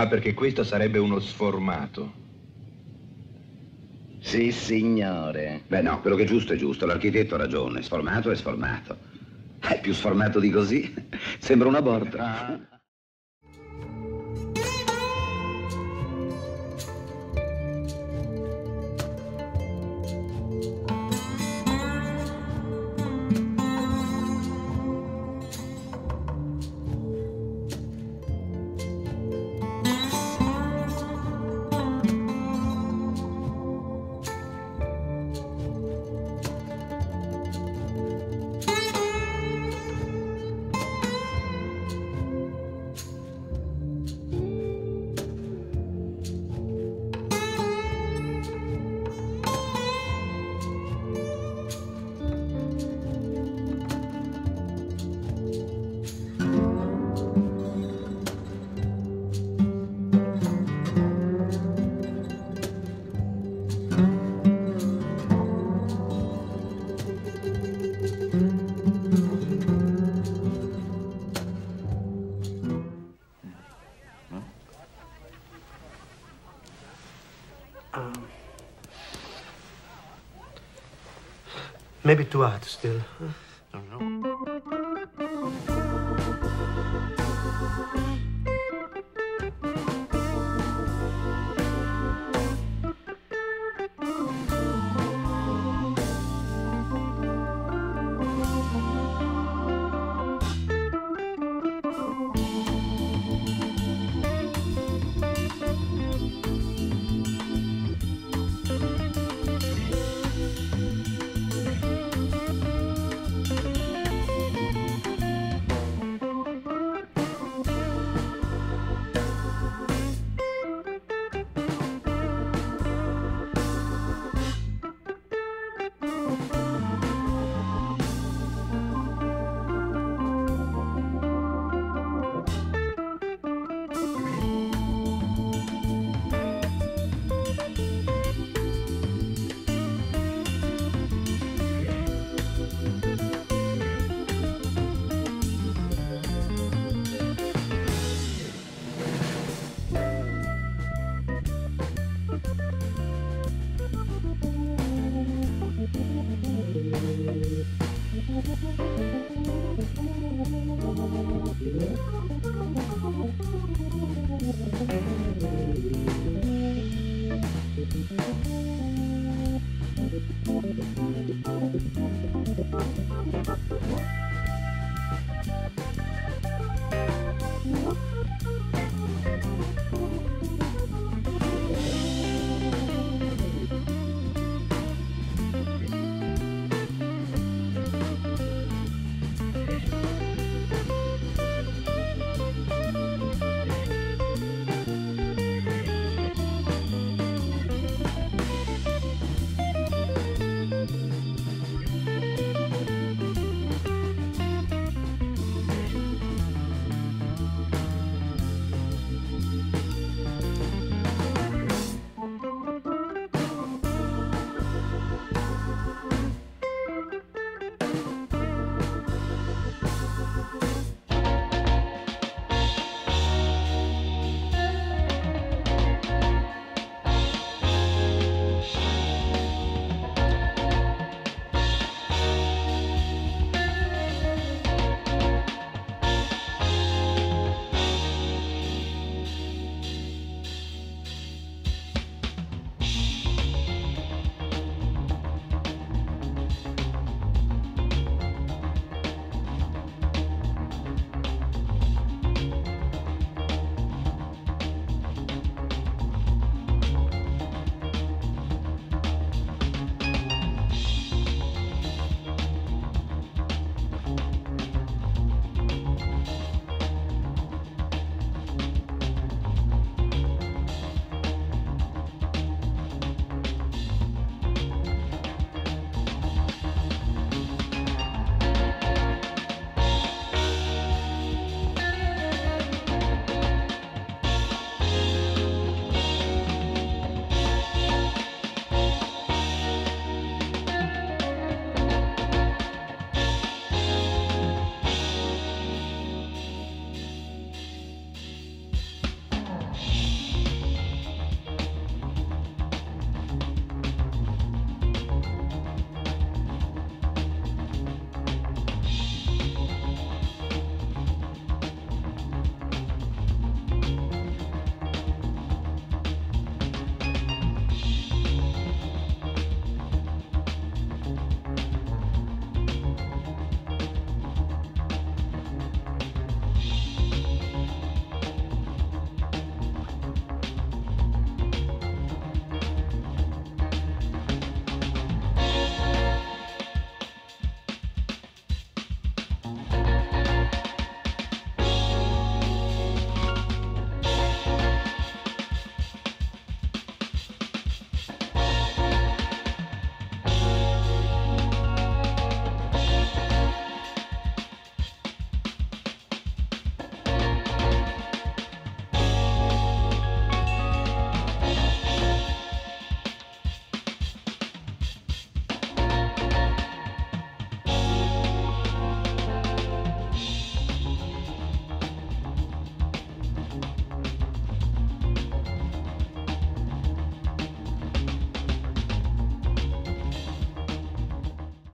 Ah, perché questo sarebbe uno sformato. Sì, signore. Beh, no, quello che è giusto è giusto. L'architetto ha ragione. Sformato è sformato. È più sformato di così. Sembra una borda. Ah. Maybe two hours still.